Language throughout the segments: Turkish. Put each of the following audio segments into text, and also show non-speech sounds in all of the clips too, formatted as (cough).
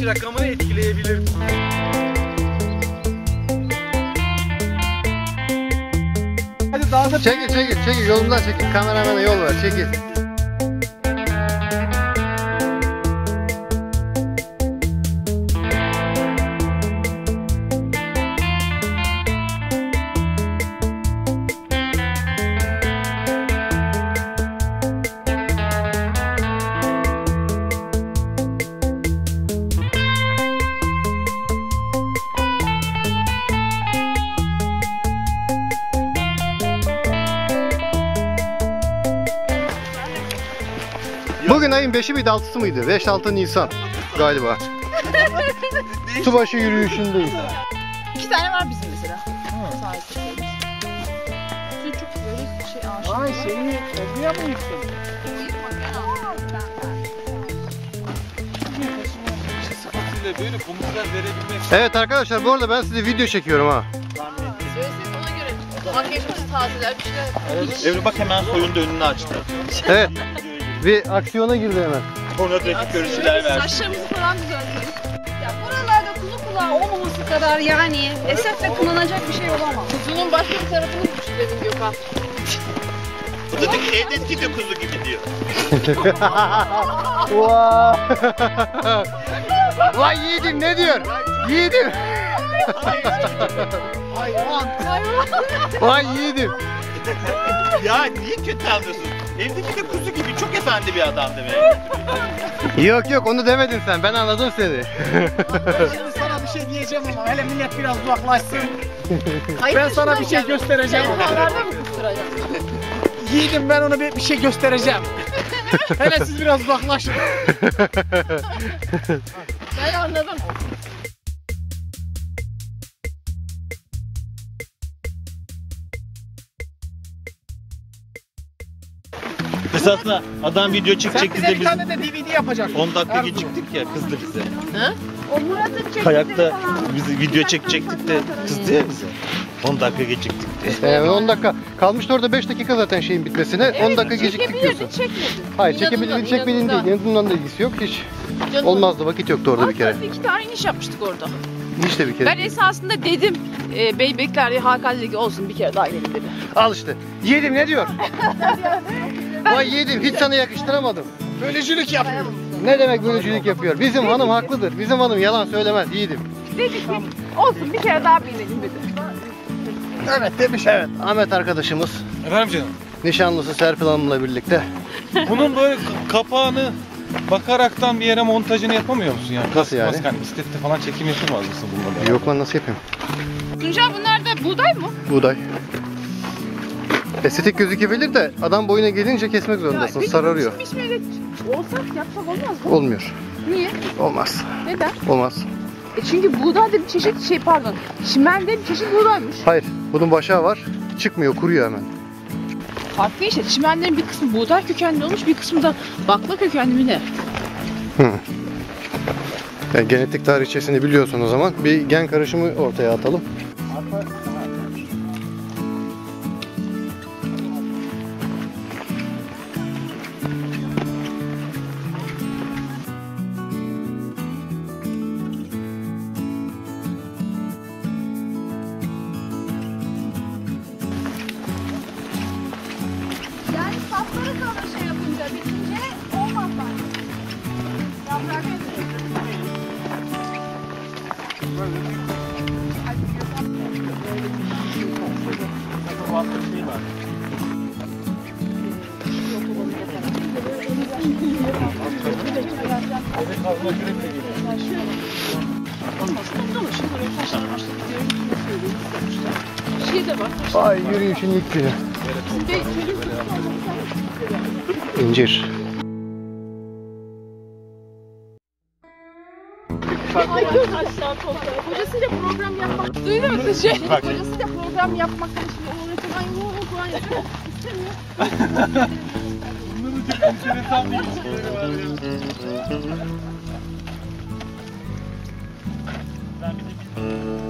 satış rakamını etkileyebilir. Hadi daha da Çekil çekil çekil yolumdan çekil. Kameramana yol ver çekil. Ayın 5'i miydi 6'sı mıydı? 5-6 Nisan galiba. (laughs) Subaşı yürüyüşündeyiz. İki tane var bizim mesela. Çocuk böyle şey şeyi ezmeye mi böyle komutlar verebilmek. Evet arkadaşlar bu arada ben size video çekiyorum ha. Söyleseniz ona göre makyajımızı tazeler bir şeyler. Evri bak hemen soyundu önünü açtı. Evet. Bir aksiyona girdi hemen. Pornografik görüntüler verdi. Saçlarımızı falan düzenledik. Ya buralarda kulu kulağı olmaması kadar yani esefle kınanacak bir şey olamaz. Kuzunun başka bir tarafını düşürdüm Gökhan. Bu da diyor ki evdeki de kuzu gibi diyor. (laughs) Vay. Vay yiğidim ne diyor? Yiğidim. Vay yiğidim. ya niye kötü anlıyorsun? Evdeki de kuzu gibi çok efendi bir adam demek. Yok yok onu demedin sen ben anladım seni. Şimdi sana bir şey diyeceğim ama hele millet biraz uzaklaşsın. Ben sana bir şey göstereceğim. Yiğidim ben ona bir, bir şey göstereceğim. (laughs) hele siz biraz uzaklaşın. Ben anladım. Esasında adam video Sen çekecek bize bize bir biz tane de DVD yapacaksın. 10 dakika Erzurum. geciktik ya kızdı bize. O Murat'ın çektikleri Kayakta falan. bizi video çekecektik de kızdı ya bize. 10 dakika geciktik diye. Ee, 10 dakika. Kalmıştı orada 5 dakika zaten şeyin bitmesine. 10 dakika geciktik diyorsun. Çekmedin. Hayır çekebildiğin çekmediğin değil. Yanından da ilgisi yok. Hiç Canım. olmazdı vakit yoktu orada bir kere. Alt tarafı iki tane iniş yapmıştık orada. Hiç de bir kere. Ben esasında dedim, e, Beybekler Hakan dedi ki olsun bir kere daha inelim dedi. Al işte. Yedim ne diyor? (laughs) Vay yedim hiç sana yakıştıramadım. Bölücülük yapıyorum. Ne demek bölücülük yapıyor? Bizim hanım haklıdır. Bizim hanım yalan söylemez. Yiğidim. Dedi ki olsun bir kere daha binelim dedi. Evet demiş. Evet Ahmet arkadaşımız Efendim canım. nişanlısı Serpil Hanım'la birlikte. Bunun böyle k- kapağını bakaraktan bir yere montajını yapamıyor musun ya? Nasıl yani? Hani istette falan çekim yapamaz mısın bunları? Yok lan nasıl yapayım? Tuncay bunlar da buğday mı? Buğday. Estetik gözükebilir de adam boyuna gelince kesmek zorundasın. peki Sararıyor. Biz böyle olsak yapsak olmaz mı? Olmuyor. Niye? Olmaz. Neden? Olmaz. E çünkü buğday da bir çeşit şey pardon. Çimen de bir çeşit buğdaymış. Hayır. Bunun başağı var. Çıkmıyor. Kuruyor hemen. Farklı işte. Çimenlerin bir kısmı buğday kökenli olmuş, bir kısmı da bakla kökenli mi ne? Yani genetik tarihçesini biliyorsun o zaman. Bir gen karışımı ortaya atalım. Yani Ay yürüyüşün ilk günü. İncir. Ay yok aşağı toplara. Kocasıyla program yapmak. Duydun mu şey? Kocasıyla program yapmak. Şimdi o restoran yok falan yapıyor. İstemiyor. Danke.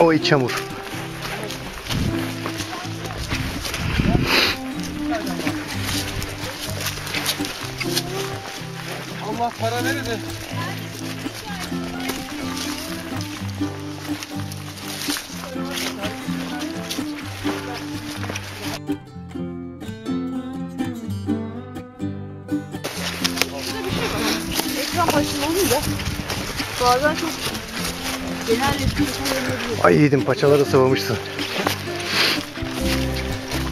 O iç çamur. Allah para verir de. Bazen çok genel kullanılabiliyor. Ay yedim paçaları sıvamışsın.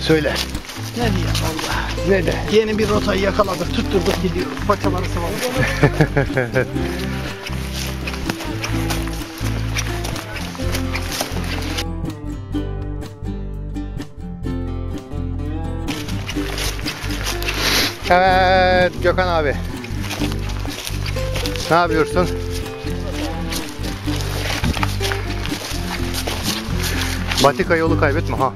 Söyle. Ne diye Allah. Ne de? Yeni bir rotayı yakaladık, tutturduk gidiyoruz. Paçaları sıvaladık. Evet Gökhan abi. Ne yapıyorsun? Batika yolu kaybetme ha.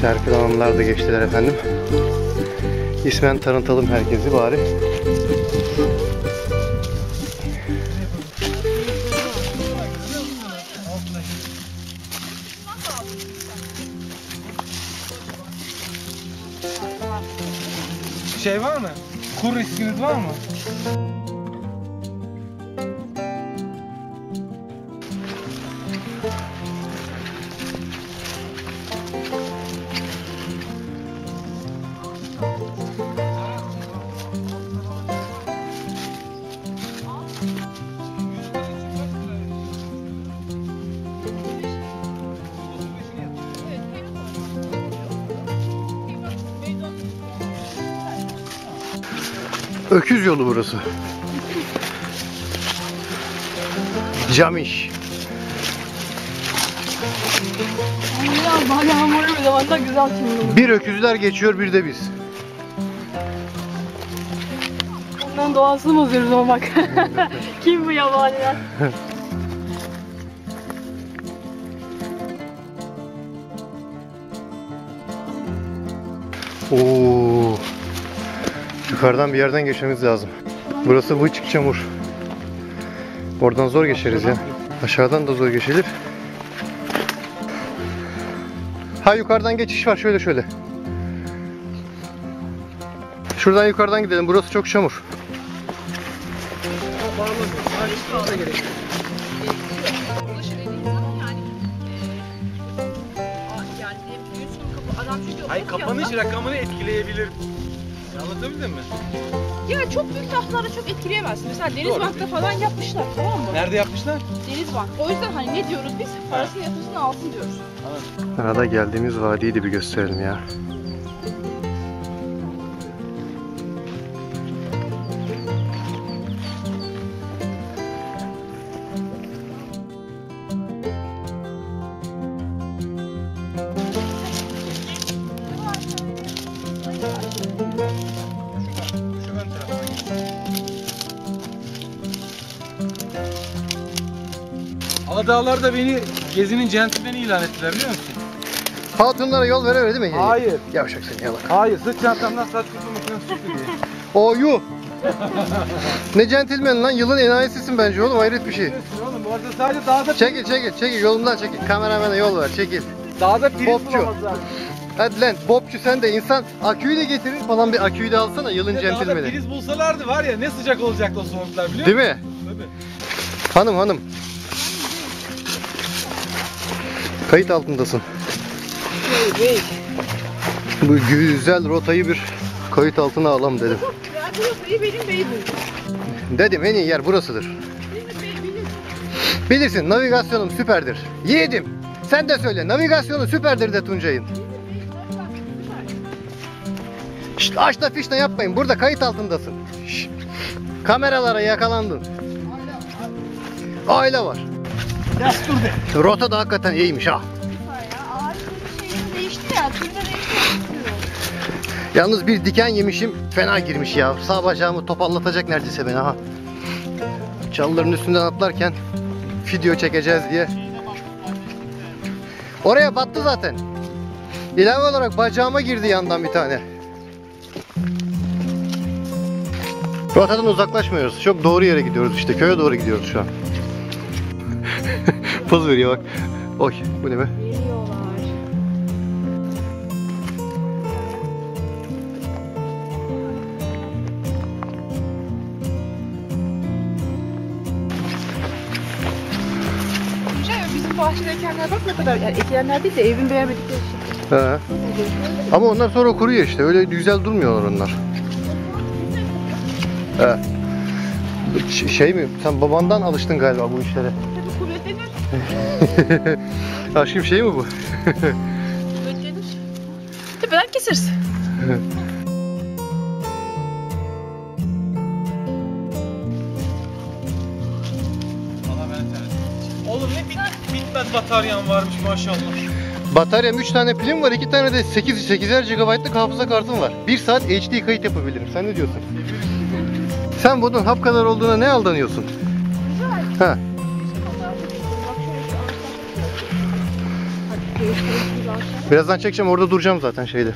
Serpil Hanımlar da geçtiler efendim. İsmen tanıtalım herkesi bari. Şey var mı? Kur riskiniz var mı? Öküz yolu burası. Camiş. Ya bana hamuru bir zamanda güzel şimdi. Bir öküzler geçiyor bir de biz. Ondan doğasını bozuyoruz ama bak. (laughs) Kim bu yabaniler? Oo. Yukarıdan bir yerden geçmemiz lazım. Burası bıçık çamur. Oradan zor geçeriz ya. Aşağıdan da zor geçilir. Ha yukarıdan geçiş var şöyle şöyle. Şuradan yukarıdan gidelim. Burası çok çamur. Hayır kapanış rakamını etkileyebilir. Anlatabildim mi? Ya çok büyük tahtalara çok etkileyemezsin. Mesela Denizbank'ta falan yapmışlar tamam mı? Nerede yapmışlar? Denizbank. O yüzden hani ne diyoruz biz? Parasını yatırsın alsın diyoruz. Arada geldiğimiz vadiyi de bir gösterelim ya. Aladağlar da beni gezinin centilmeni ilan ettiler biliyor musun? Hatunlara yol vere vere değil mi? Hayır. Yavşak seni yalak. Hayır, sırt çantamdan saç kurutma makinesi çıktı diye. O yuh. ne centilmen lan yılın enayisisin bence oğlum hayret bir şey. Oğlum bu arada sadece dağda, Çekil çekil çekil yolumdan çekil. Kameramana yol ver çekil. dağda priz Popçu. Hadi lan Bobçu sen de insan aküyü de getirir falan bir aküyü de alsana yılın Dağda centilmeni. priz bulsalardı var ya ne sıcak olacaktı o soğuklar biliyor Değil musun? mi? Tabii. Hanım hanım. Kayıt altındasın. Bu güzel rotayı bir kayıt altına alalım dedim. Dedim en iyi yer burasıdır. Bilirsin navigasyonum süperdir. Yiğidim. Sen de söyle navigasyonu süperdir de Tuncay'ın. Şşt aç da fişne yapmayın. Burada kayıt altındasın. Şşt. Kameralara yakalandın. Aile var. Destur de. Rota da hakikaten iyiymiş ha. Yalnız bir diken yemişim fena girmiş ya. Sağ bacağımı topallatacak neredeyse beni ha. Çalıların üstünden atlarken video çekeceğiz diye. Oraya battı zaten. İlave olarak bacağıma girdi yandan bir tane. Rotadan uzaklaşmıyoruz. Çok doğru yere gidiyoruz işte. Köye doğru gidiyoruz şu an. (laughs) Poz veriyor bak. Oy bu ne be? Geliyorlar. Şey, bizim bahçede ekenler bak ne kadar. Yani ekenler değil de evin beğenmedikleri şey. He. Ama onlar sonra kuruyor işte. Öyle güzel durmuyorlar onlar. He. Şey mi? Sen babandan alıştın galiba bu işlere. Tabii kuvvetlenir. (laughs) Aşkım şey mi bu? Kuvvetlenir. Tepeden keseriz. Oğlum ne bit, bitmez bataryan varmış maşallah. Bataryam 3 tane pilim var, 2 tane de 8 8'er GB'lık hafıza kartım var. 1 saat HD kayıt yapabilirim. Sen ne diyorsun? Sen bunun hap kadar olduğuna ne aldanıyorsun? Ha. Birazdan çekeceğim orada duracağım zaten şeyde.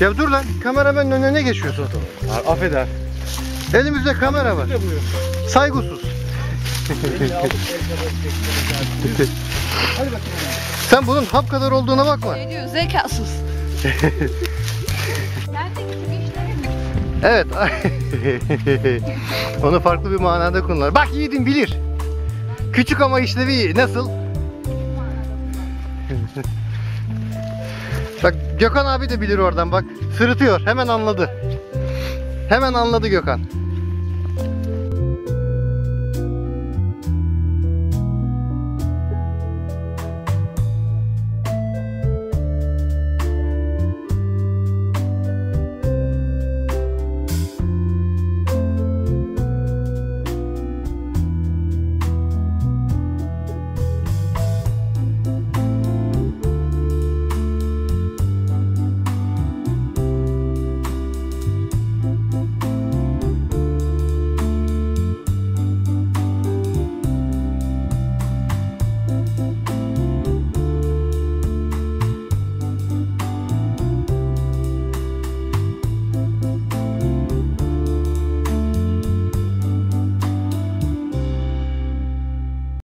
Ya dur lan kameramenin önüne geçiyorsun. Affeder. Elimizde kamera var. Saygısız. (laughs) Sen bunun hap kadar olduğuna bakma. Ne diyor? Zekasız. Evet. (laughs) Onu farklı bir manada kullanır. Bak yiğidim bilir. Küçük ama işlevi iyi. Nasıl? Bak Gökhan abi de bilir oradan bak. Sırıtıyor. Hemen anladı. Hemen anladı Gökhan.